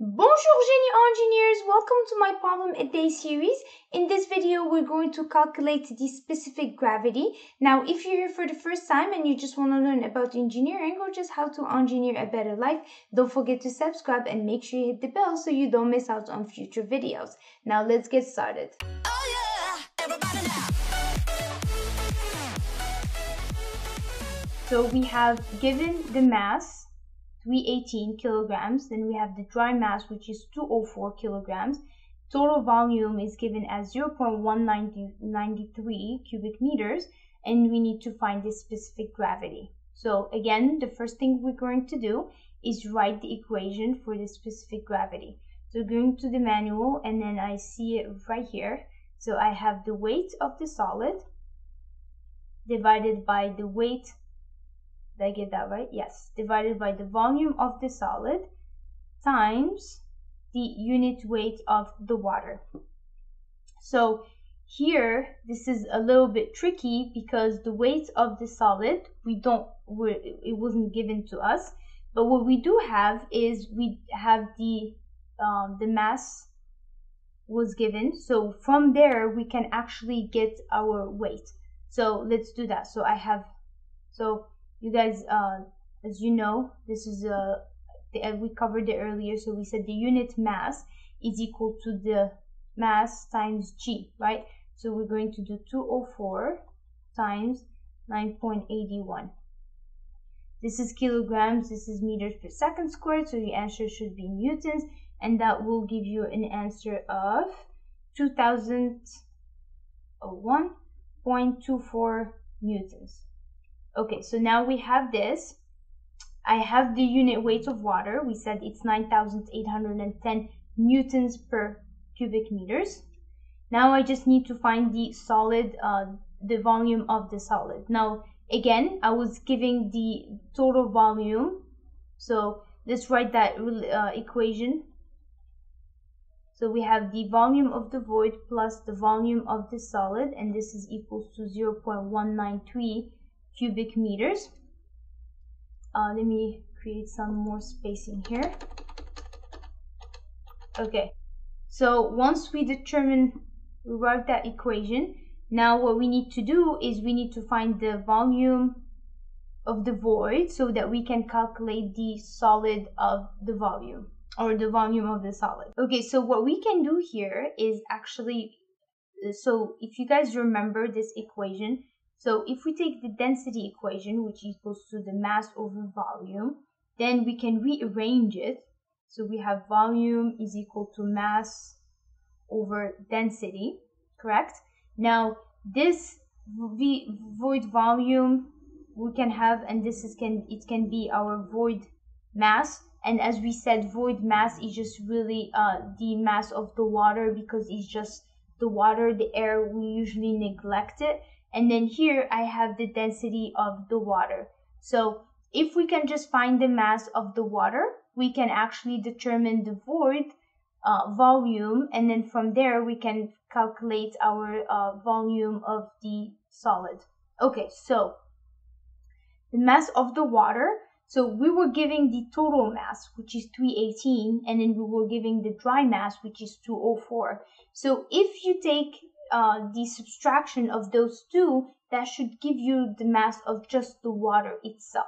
Bonjour Génie engineers, welcome to my problem a day series. In this video, we're going to calculate the specific gravity. Now, if you're here for the first time and you just want to learn about engineering or just how to engineer a better life, don't forget to subscribe and make sure you hit the bell so you don't miss out on future videos. Now, let's get started. Oh, yeah. So we have given the mass 318 kilograms. Then we have the dry mass, which is 204 kilograms. Total volume is given as 0.193 cubic meters, and we need to find the specific gravity. So again, the first thing we're going to do is write the equation for the specific gravity. So going to the manual, and then I see it right here. So I have the weight of the solid divided by the weight did I get that right? Yes. Divided by the volume of the solid times the unit weight of the water. So here, this is a little bit tricky because the weight of the solid, we don't, it wasn't given to us. But what we do have is we have the, um, the mass was given. So from there, we can actually get our weight. So let's do that. So I have, so you guys uh, as you know this is a uh, we covered it earlier so we said the unit mass is equal to the mass times g right? So we're going to do 204 times 9.81 this is kilograms this is meters per second squared so your answer should be newtons and that will give you an answer of 2001.24 newtons Okay, so now we have this. I have the unit weight of water. We said it's 9,810 newtons per cubic meters. Now I just need to find the solid, uh, the volume of the solid. Now, again, I was giving the total volume. So let's write that uh, equation. So we have the volume of the void plus the volume of the solid, and this is equals to 0.193 cubic meters. Uh, let me create some more spacing here. Okay, so once we determine, we write that equation, now what we need to do is we need to find the volume of the void so that we can calculate the solid of the volume or the volume of the solid. Okay, so what we can do here is actually, so if you guys remember this equation, so if we take the density equation, which equals to the mass over volume, then we can rearrange it. So we have volume is equal to mass over density, correct? Now this v void volume we can have, and this is can it can be our void mass. And as we said, void mass is just really uh, the mass of the water because it's just the water, the air. We usually neglect it and then here I have the density of the water. So if we can just find the mass of the water, we can actually determine the void uh, volume and then from there we can calculate our uh, volume of the solid. Okay, so the mass of the water, so we were giving the total mass, which is 318, and then we were giving the dry mass, which is 204. So if you take uh, the subtraction of those two, that should give you the mass of just the water itself.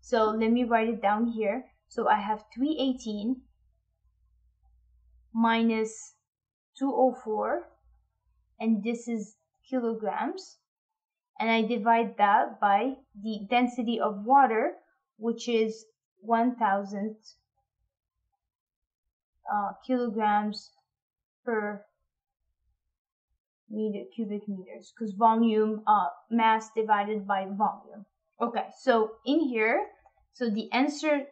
So let me write it down here. So I have 318 minus 204 and this is kilograms and I divide that by the density of water which is 1000 uh, kilograms per meter cubic meters because volume uh mass divided by volume. Okay so in here so the answer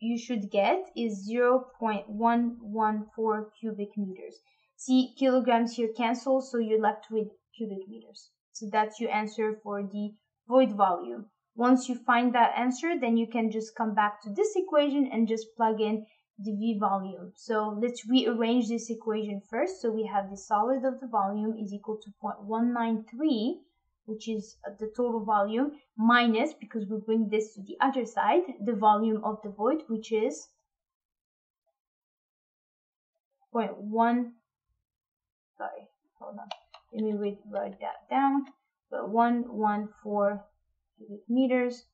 you should get is 0.114 cubic meters. See kilograms here cancel so you're left with cubic meters. So that's your answer for the void volume. Once you find that answer then you can just come back to this equation and just plug in the V volume. So let's rearrange this equation first. So we have the solid of the volume is equal to 0.193, which is the total volume, minus, because we bring this to the other side, the volume of the void, which is point one. Sorry, hold on. Let me write that down. But one one four cubic meters.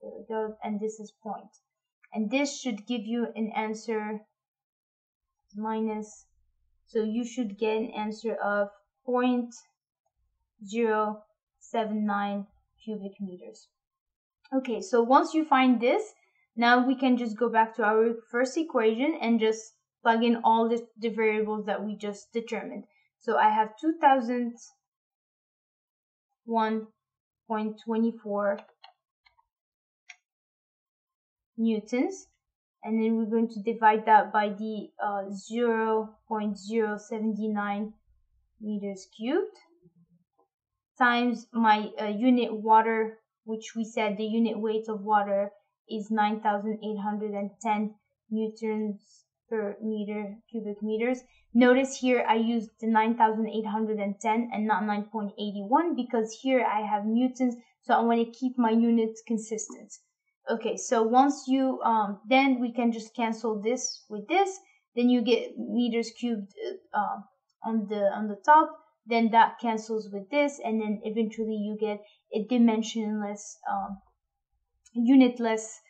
There we go. And this is point. And this should give you an answer minus. So you should get an answer of point zero seven nine cubic meters. Okay, so once you find this, now we can just go back to our first equation and just plug in all the, the variables that we just determined. So I have 2001.24 newtons and then we're going to divide that by the uh, 0.079 meters cubed times my uh, unit water which we said the unit weight of water is 9810 newtons per meter cubic meters. Notice here I used the 9810 and not 9.81 because here I have newtons so I want to keep my units consistent. Okay, so once you, um, then we can just cancel this with this. Then you get meters cubed uh, on the on the top. Then that cancels with this, and then eventually you get a dimensionless, um, unitless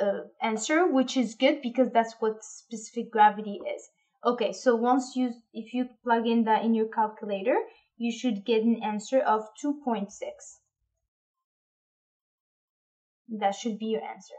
uh, answer, which is good because that's what specific gravity is. Okay, so once you, if you plug in that in your calculator, you should get an answer of 2.6. That should be your answer.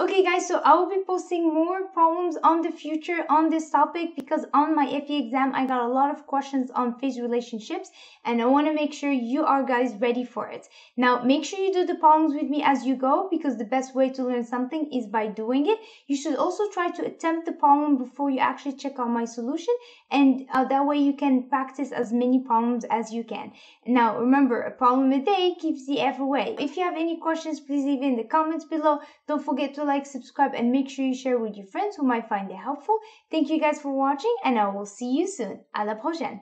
Okay guys, so I will be posting more problems on the future on this topic because on my FE exam I got a lot of questions on phase relationships and I want to make sure you are guys ready for it. Now make sure you do the problems with me as you go because the best way to learn something is by doing it. You should also try to attempt the problem before you actually check out my solution and uh, that way you can practice as many problems as you can. Now remember, a problem a day keeps the F away. If you have any questions, please leave it in the comments below. Don't forget to like, subscribe, and make sure you share with your friends who might find it helpful. Thank you guys for watching, and I will see you soon. À la prochaine!